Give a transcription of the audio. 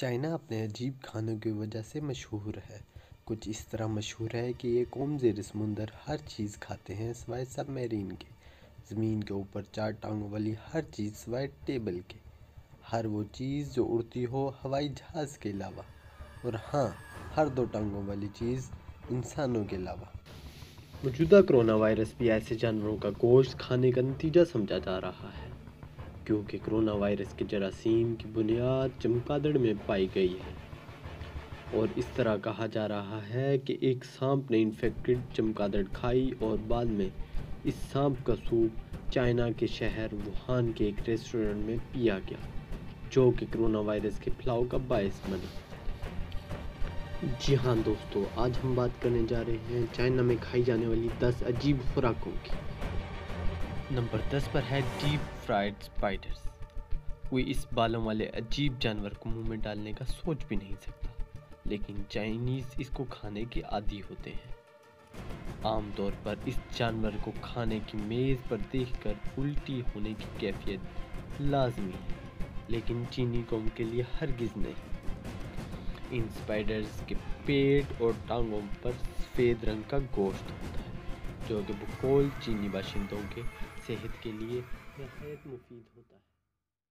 China اپنے عجیب کھانوں کی وجہ سے مشہور ہے۔ کچھ اس طرح مشہور ہے کہ یہ قوم زیر سمندر ہر چیز کھاتے ہیں سوائے سب میرین کے۔ زمین کے اوپر چار ٹانگوں والی ہر چیز سوائے ٹیبل کے۔ ہر وہ چیز جو اڑتی ہو ہوائی جہاز کے علاوہ۔ اور ہاں ہر دو ٹانگوں والی چیز انسانوں کے علاوہ۔ موجودہ کرونا وائرس بھی ایسے جانوروں کا گوشت کھانے کا نتیجہ سمجھا جا رہا ہے۔ کیونکہ کرونا وائرس کے جراثیم کی بنیاد چمگادڑ میں پائی گئی ہے۔ اور اس طرح کہا جا رہا ہے کہ ایک سانپ نے انفیکٹڈ چمگادڑ کھائی اور بعد میں اس سانپ کا سوپ چائنا کے شہر ووہان کے ایک ریسٹورنٹ میں پیا گیا، جو کہ کرونا وائرس کے پھیلاؤ کا باعث بنا۔ جی ہاں دوستو، آج ہم بات کرنے جا رہے ہیں چائنا میں کھائی جانے والی دس عجیب خوراکوں کی۔ نمبر دس پر ہے ڈیپ فرائیڈ سپائڈرز کوئی اس بالوں والے عجیب جانور کو منہ میں ڈالنے کا سوچ بھی نہیں سکتا۔ لیکن چائنیز اس کو کھانے کے عادی ہوتے ہیں۔ عام طور پر اس جانور کو کھانے کی میز پر دیکھ کر الٹی ہونے کی کیفیت لازمی ہے، لیکن چینی قوم کے لیے ہرگز نہیں۔ ان سپائڈرز کے پیٹ اور ٹانگوں پر سفید رنگ کا گوشت ہوتا ہے۔ جو کہ بقول چینی باشندوں کے صحت کے لیے نہایت مفید ہوتا ہے۔